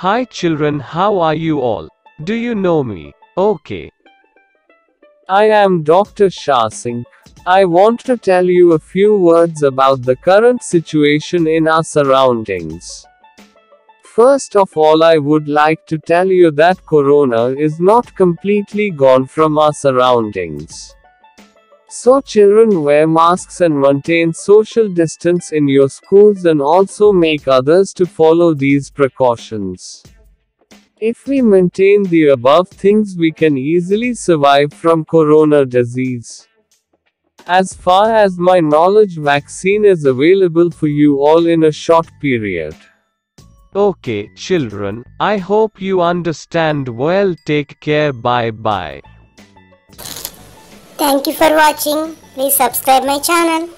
Hi children, how are you all? Do you know me? Okay. I am Dr. Shah Singh. I want to tell you a few words about the current situation in our surroundings. First of all, I would like to tell you that Corona is not completely gone from our surroundings. So, children wear masks and maintain social distance in your schools and also make others to follow these precautions. If we maintain the above things, we can easily survive from corona disease. As far as my knowledge, vaccine is available for you all in a short period. Okay, children, I hope you understand well. Take care. Bye bye. Thank you for watching. Please subscribe my channel.